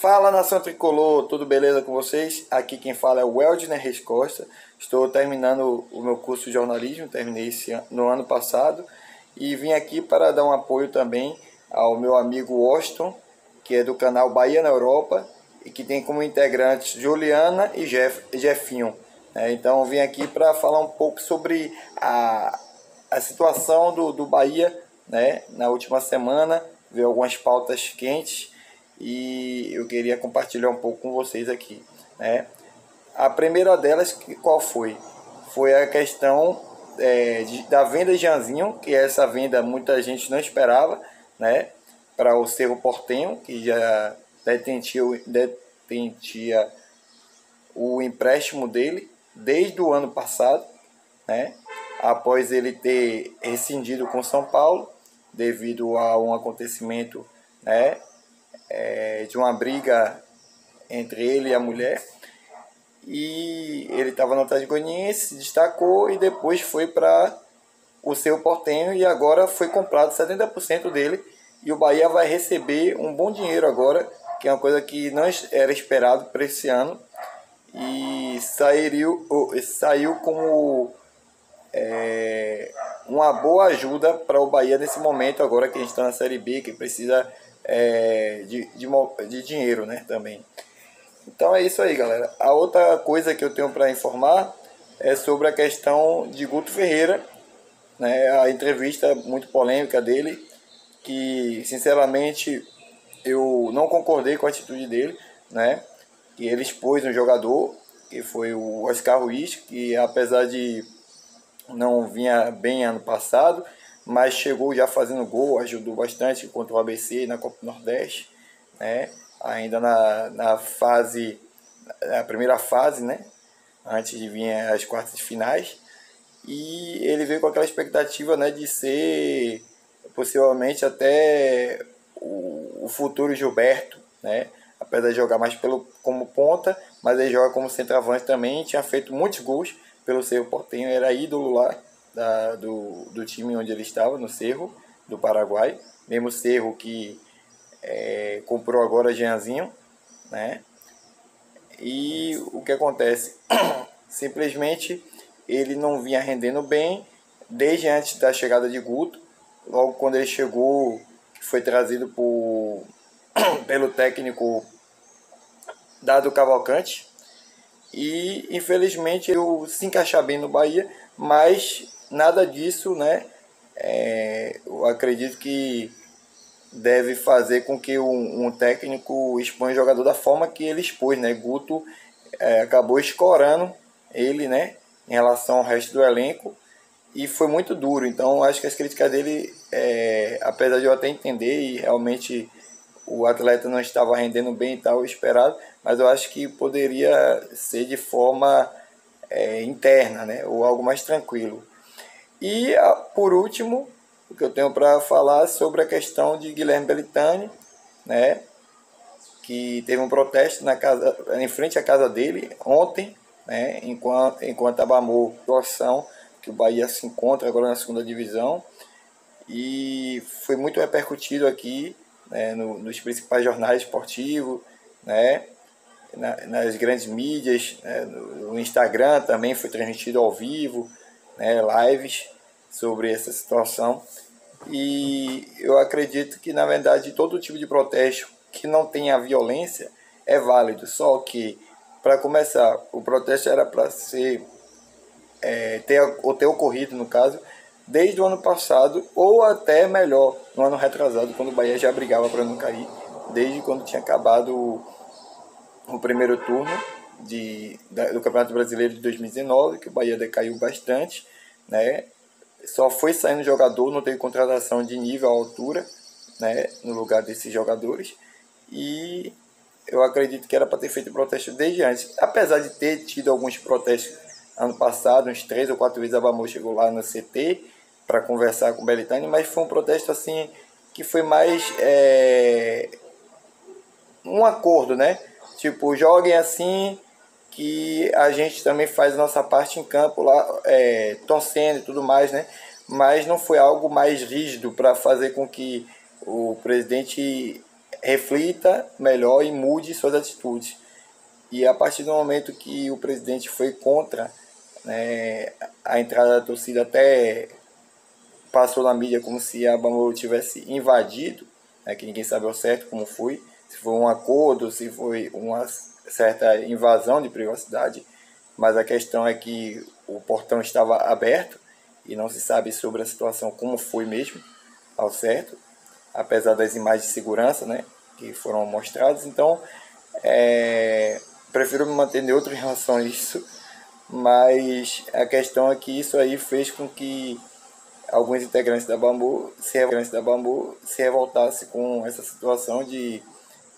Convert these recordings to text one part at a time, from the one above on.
Fala nação tricolor, tudo beleza com vocês? Aqui quem fala é o Weldner Reis Costa. Estou terminando o meu curso de jornalismo, terminei esse ano, no ano passado e vim aqui para dar um apoio também ao meu amigo Washington, que é do canal Bahia na Europa e que tem como integrantes Juliana e Jeff, Jeffinho. É, então vim aqui para falar um pouco sobre a, a situação do, do Bahia né, na última semana, ver algumas pautas quentes e eu queria compartilhar um pouco com vocês aqui. Né? A primeira delas, qual foi? Foi a questão é, de, da venda de Janzinho, que essa venda muita gente não esperava, né? para o Cerro Portenho, que já detentia, detentia o empréstimo dele desde o ano passado, né? após ele ter rescindido com São Paulo, devido a um acontecimento né? É, de uma briga entre ele e a mulher. E ele estava no Atlético Goianiense, se destacou e depois foi para o seu Portenho e agora foi comprado 70% dele e o Bahia vai receber um bom dinheiro agora, que é uma coisa que não era esperado para esse ano e saiu, saiu como é, uma boa ajuda para o Bahia nesse momento agora que a gente está na Série B, que precisa é, de, de, de dinheiro né, também. Então é isso aí, galera. A outra coisa que eu tenho para informar é sobre a questão de Guto Ferreira, né, a entrevista muito polêmica dele, que sinceramente eu não concordei com a atitude dele, né? Que ele expôs um jogador, que foi o Oscar Ruiz, que apesar de não vinha bem ano passado, mas chegou já fazendo gol, ajudou bastante contra o ABC na Copa Nordeste, né? Ainda na, na fase, na primeira fase, né? Antes de vir as quartas de finais. E ele veio com aquela expectativa, né, de ser possivelmente até o, o futuro Gilberto, né? Apesar de jogar mais pelo, como ponta, mas ele joga como centroavante também, tinha feito muitos gols pelo Cerro Portenho, era ídolo lá da, do, do time onde ele estava, no Cerro, do Paraguai. Mesmo Cerro que é, comprou agora Jeanzinho, né? E o que acontece? Simplesmente ele não vinha rendendo bem desde antes da chegada de Guto. Logo quando ele chegou, foi trazido por, pelo técnico Dado Cavalcante. E infelizmente eu se encaixar bem no Bahia, mas nada disso, né? É, eu acredito que deve fazer com que um, um, técnico exponha o jogador da forma que ele expôs, né? Guto é, acabou escorando ele, né? Em relação ao resto do elenco e foi muito duro. Então acho que as críticas dele, é, apesar de eu até entender e realmente o atleta não estava rendendo bem e tal esperado, mas eu acho que poderia ser de forma é, interna, né? Ou algo mais tranquilo. E por último, o que eu tenho para falar sobre a questão de Guilherme Belitani, né? Que teve um protesto na casa, em frente à casa dele ontem, né? Enquanto, enquanto abamou situação que o Bahia se encontra agora na segunda divisão. E foi muito repercutido aqui né, no, nos principais jornais esportivos, né, na, nas grandes mídias, né, no, no, Instagram também foi transmitido ao vivo, né, lives sobre essa situação. E eu acredito que, na verdade, todo tipo de protesto que não tenha violência é válido, só que, para começar, o protesto era para ser é, ter, ou ter ocorrido, no caso, desde o ano passado, ou até melhor, no ano retrasado, quando o Bahia já brigava para não cair, desde quando tinha acabado o, o primeiro turno de, da, do Campeonato Brasileiro de 2019, que o Bahia decaiu bastante, né? Só foi saindo jogador, não teve contratação de nível à altura, né, no lugar desses jogadores. E eu acredito que era para ter feito protesto desde antes. Apesar de ter tido alguns protestos ano passado, uns três ou quatro vezes a Bamor chegou lá no CT para conversar com o Belitani, mas foi um protesto assim que foi mais é, um acordo, né? Tipo, joguem assim que a gente também faz a nossa parte em campo lá, é, torcendo e tudo mais, né? Mas não foi algo mais rígido para fazer com que o presidente reflita melhor e mude suas atitudes. E a partir do momento que o presidente foi contra né, a entrada da torcida, até passou na mídia como se a Bambu tivesse invadido, né, que ninguém sabe ao certo como foi, se foi um acordo, se foi uma certa invasão de privacidade, mas a questão é que o portão estava aberto e não se sabe sobre a situação como foi mesmo, ao certo, apesar das imagens de segurança né, que foram mostradas. Então, é, prefiro me manter neutro em relação a isso, mas a questão é que isso aí fez com que alguns integrantes da Bambu se, integrantes da Bambu se revoltassem com essa situação de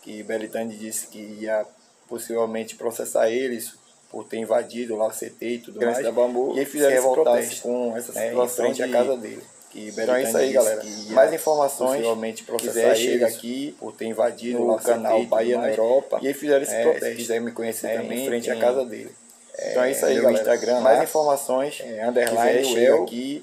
que Belitani disse que ia possivelmente processar eles por ter invadido lá o CT e tudo mais. Da Bambu, e aí fizeram esse protesto com essa né, situação em frente de, à casa dele. Que então é isso aí, galera. Mais informações, possivelmente processar chega aqui por ter invadido no canal Bahia na Europa. E aí fizeram esse é, protesto. Se quiser me conhecer é, também, em frente à casa dele. É, então é isso aí, meu galera. Instagram, mais lá, informações, é, underline chega aqui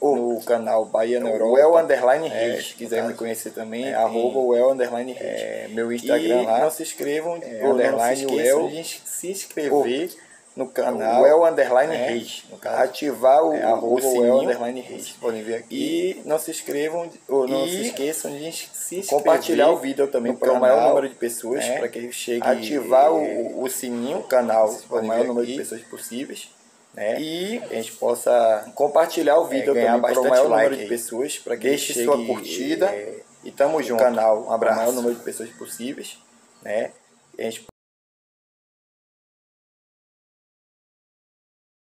no canal Bahia na Europa. Well Underline é, Reis. se quiser me conhecer também, é, arroba Well Underline Reis. É, meu Instagram e lá. não se inscrevam, é, ou underline não se Well, de se inscrever no canal Well Underline é, Reis. Ativar o, é, o sininho. Well Underline Reis. Podem ver aqui. E não se inscrevam, ou não se esqueçam de se inscrever. Compartilhar o vídeo também para o maior número de pessoas, é, para que ele chegue. Ativar o, o sininho, no canal, para o maior número de pessoas possíveis. Né? E a gente possa compartilhar o vídeo é, ganhar também para o maior like número de pessoas para que deixe chegue, sua curtida é, e tamo junto. canal um abraço. o maior número de pessoas possíveis, né? A gente